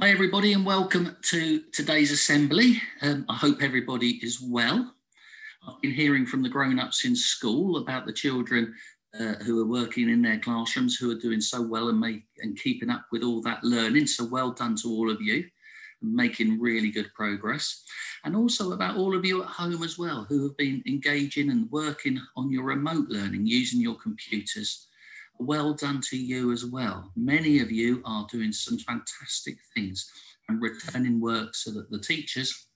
Hi, everybody, and welcome to today's assembly. Um, I hope everybody is well. I've been hearing from the grown ups in school about the children uh, who are working in their classrooms who are doing so well and, make, and keeping up with all that learning. So, well done to all of you, making really good progress. And also about all of you at home as well who have been engaging and working on your remote learning using your computers well done to you as well. Many of you are doing some fantastic things and returning work so that the teachers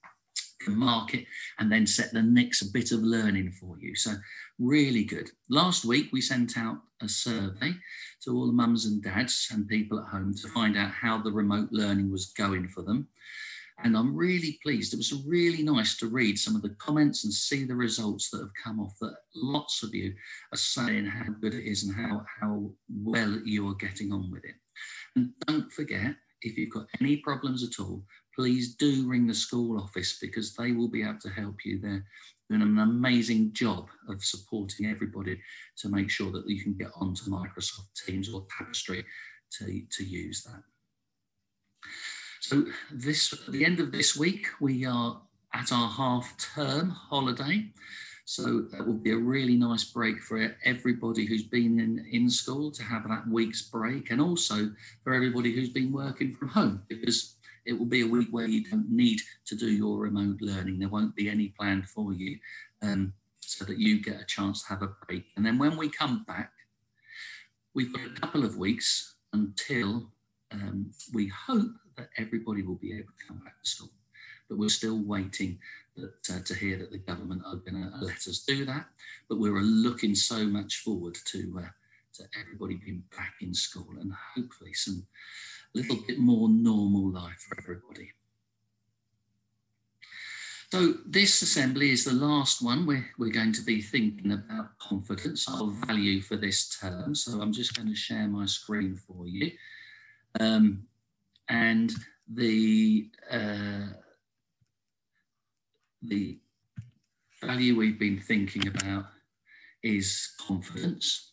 can mark it and then set the next bit of learning for you. So really good. Last week we sent out a survey to all the mums and dads and people at home to find out how the remote learning was going for them. And I'm really pleased. It was really nice to read some of the comments and see the results that have come off that lots of you are saying how good it is and how, how well you are getting on with it. And don't forget, if you've got any problems at all, please do ring the school office because they will be able to help you. They're doing an amazing job of supporting everybody to make sure that you can get onto Microsoft Teams or Tapestry to, to use that. So this at the end of this week, we are at our half term holiday. So that will be a really nice break for everybody who's been in, in school to have that week's break and also for everybody who's been working from home because it will be a week where you don't need to do your remote learning. There won't be any planned for you um, so that you get a chance to have a break. And then when we come back, we've got a couple of weeks until um, we hope that everybody will be able to come back to school. But we're still waiting that, uh, to hear that the government are going to let us do that. But we're looking so much forward to, uh, to everybody being back in school and hopefully some little bit more normal life for everybody. So this assembly is the last one. We're, we're going to be thinking about confidence, our value for this term. So I'm just going to share my screen for you. Um, and the uh, the value we've been thinking about is confidence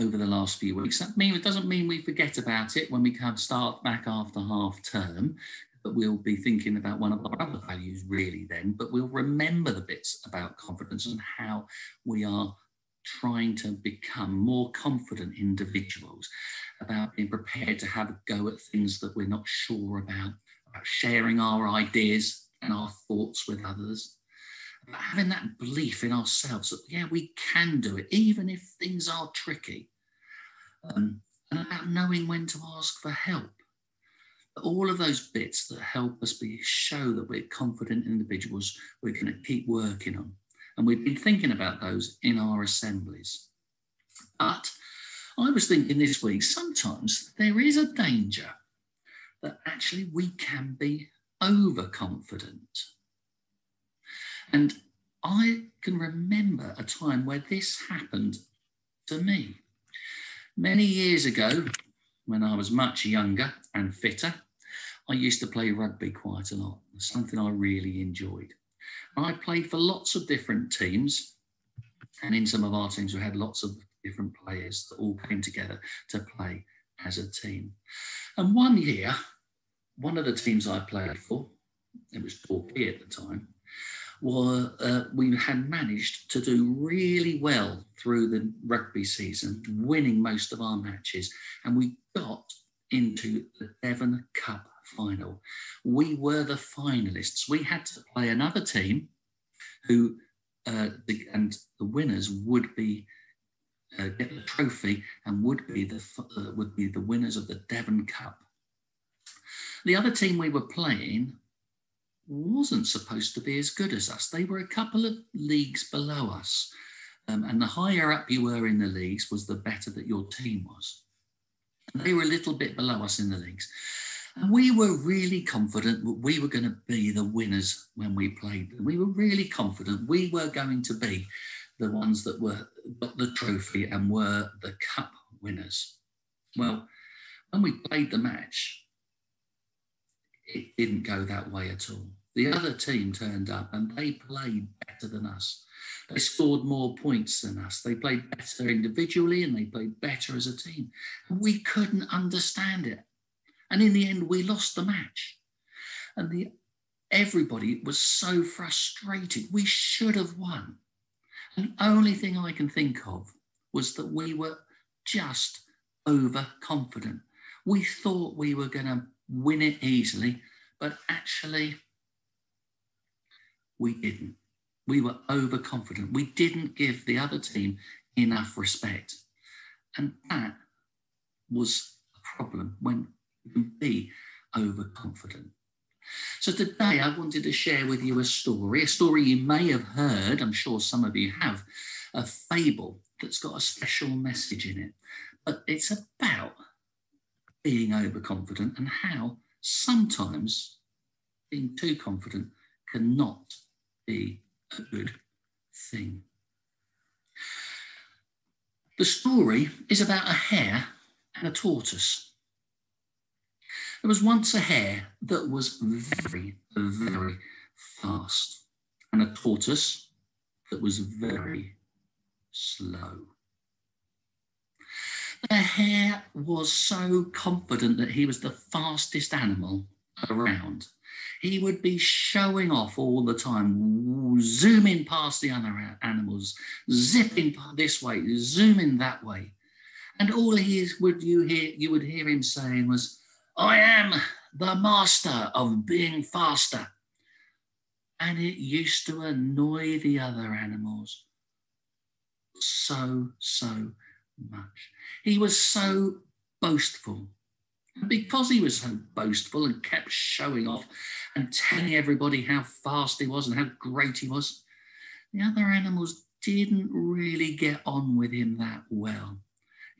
over the last few weeks. That mean it doesn't mean we forget about it when we can start back after half term, but we'll be thinking about one of our other values really then. But we'll remember the bits about confidence and how we are trying to become more confident individuals about being prepared to have a go at things that we're not sure about, about sharing our ideas and our thoughts with others, about having that belief in ourselves that, yeah, we can do it, even if things are tricky, um, and about knowing when to ask for help. All of those bits that help us be show that we're confident individuals we're going to keep working on. And we've been thinking about those in our assemblies. But I was thinking this week, sometimes there is a danger that actually we can be overconfident. And I can remember a time where this happened to me. Many years ago, when I was much younger and fitter, I used to play rugby quite a lot, something I really enjoyed. I played for lots of different teams, and in some of our teams, we had lots of different players that all came together to play as a team. And one year, one of the teams I played for, it was Torquay at the time, were, uh, we had managed to do really well through the rugby season, winning most of our matches, and we got into the Devon Cup final. We were the finalists. We had to play another team who, uh, the, and the winners would be uh, get the trophy and would be the uh, would be the winners of the Devon Cup. The other team we were playing wasn't supposed to be as good as us. They were a couple of leagues below us. Um, and the higher up you were in the leagues was the better that your team was. They were a little bit below us in the leagues. And we were really confident that we were going to be the winners when we played them. We were really confident we were going to be the ones that were got the trophy and were the cup winners. Well, when we played the match, it didn't go that way at all. The other team turned up and they played better than us. They scored more points than us. They played better individually and they played better as a team. We couldn't understand it. And in the end, we lost the match. And the, everybody was so frustrated. We should have won. And the only thing I can think of was that we were just overconfident. We thought we were going to win it easily, but actually, we didn't. We were overconfident. We didn't give the other team enough respect. And that was a problem when you can be overconfident. So today I wanted to share with you a story, a story you may have heard, I'm sure some of you have, a fable that's got a special message in it. But it's about being overconfident and how sometimes being too confident cannot be a good thing. The story is about a hare and a tortoise. There was once a hare that was very, very fast, and a tortoise that was very slow. The hare was so confident that he was the fastest animal around. He would be showing off all the time, zooming past the other animals, zipping this way, zooming that way. And all he would you hear you would hear him saying was, I am the master of being faster. And it used to annoy the other animals so, so much. He was so boastful. And because he was so boastful and kept showing off and telling everybody how fast he was and how great he was, the other animals didn't really get on with him that well.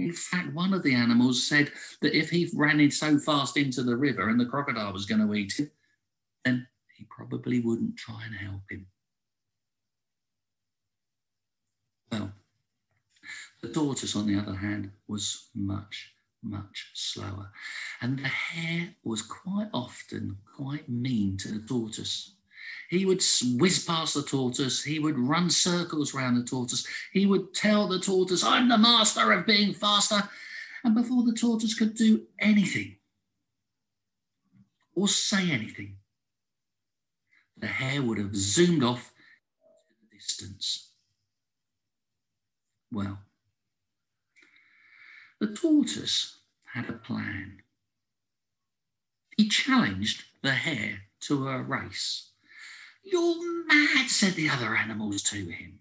In fact, one of the animals said that if he ran in so fast into the river and the crocodile was going to eat him, then he probably wouldn't try and help him. Well, the tortoise, on the other hand, was much, much slower. And the hare was quite often quite mean to the tortoise. He would whiz past the tortoise. He would run circles around the tortoise. He would tell the tortoise, I'm the master of being faster. And before the tortoise could do anything or say anything, the hare would have zoomed off to the distance. Well, the tortoise had a plan. He challenged the hare to a race. You're mad, said the other animals to him.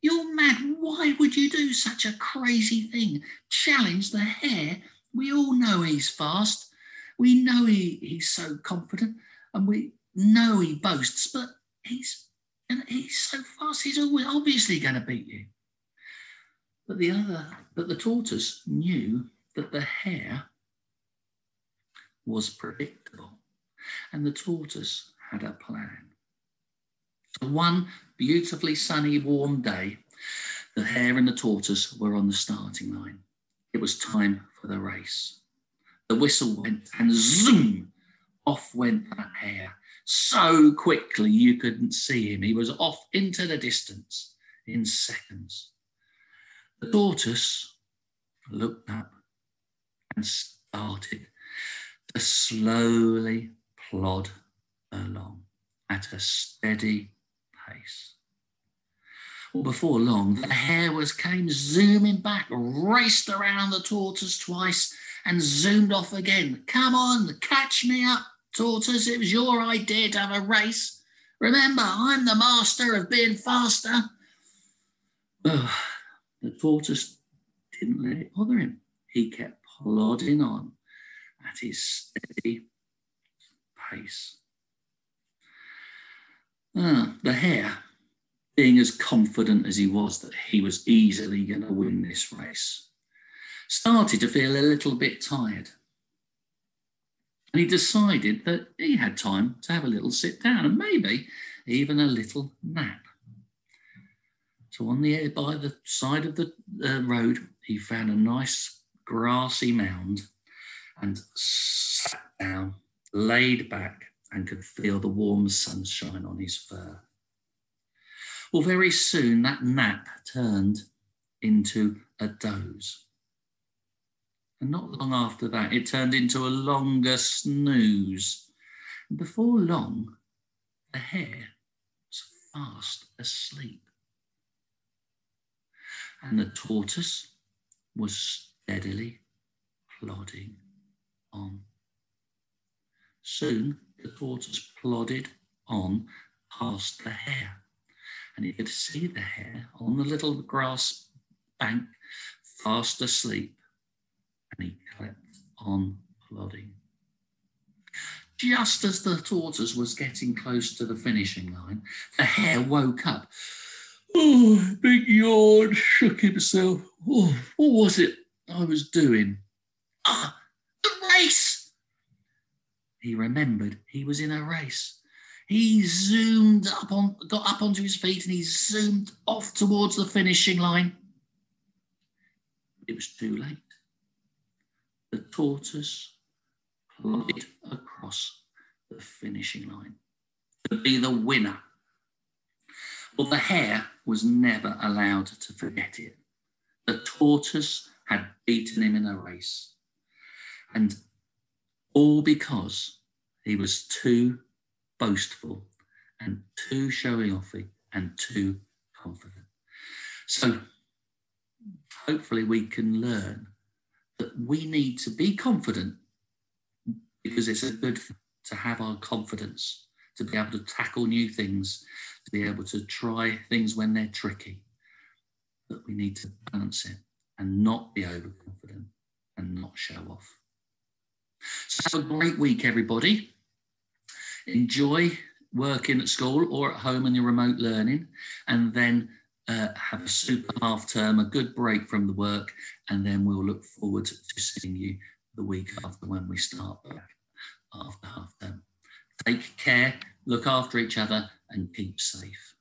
You're mad. Why would you do such a crazy thing? Challenge the hare. We all know he's fast. We know he, he's so confident and we know he boasts, but he's and he's so fast, he's always obviously going to beat you. But the other, but the tortoise knew that the hare was predictable, and the tortoise had a plan. One beautifully sunny, warm day, the hare and the tortoise were on the starting line. It was time for the race. The whistle went, and zoom, off went that hare. So quickly you couldn't see him. He was off into the distance in seconds. The tortoise looked up and started to slowly plod along at a steady pace. Well, before long, the hare was came zooming back, raced around the tortoise twice, and zoomed off again. Come on, catch me up, tortoise. It was your idea to have a race. Remember, I'm the master of being faster. Oh, the tortoise didn't let it bother him. He kept plodding on at his steady pace. Ah, the hare, being as confident as he was that he was easily going to win this race, started to feel a little bit tired. And he decided that he had time to have a little sit down and maybe even a little nap. So on the by the side of the uh, road, he found a nice grassy mound and sat down, laid back, and could feel the warm sunshine on his fur. Well, very soon that nap turned into a doze. And not long after that, it turned into a longer snooze. And before long, the hare was fast asleep. And the tortoise was steadily plodding on. Soon the tortoise plodded on past the hare, and he could see the hare on the little grass bank, fast asleep, and he kept on plodding. Just as the tortoise was getting close to the finishing line, the hare woke up. Oh, big yawn, shook himself. Oh, what was it I was doing? Ah, the race! He remembered he was in a race. He zoomed up on, got up onto his feet and he zoomed off towards the finishing line. It was too late. The tortoise plodded across the finishing line to be the winner. Well, the hare was never allowed to forget it. The tortoise had beaten him in a race. And all because he was too boastful and too showy offy and too confident. So hopefully we can learn that we need to be confident because it's a good to have our confidence, to be able to tackle new things, to be able to try things when they're tricky. But we need to balance it and not be overconfident and not show off. So have a great week, everybody. Enjoy working at school or at home and your remote learning, and then uh, have a super half term, a good break from the work, and then we'll look forward to seeing you the week after when we start back after half term. Take care, look after each other, and keep safe.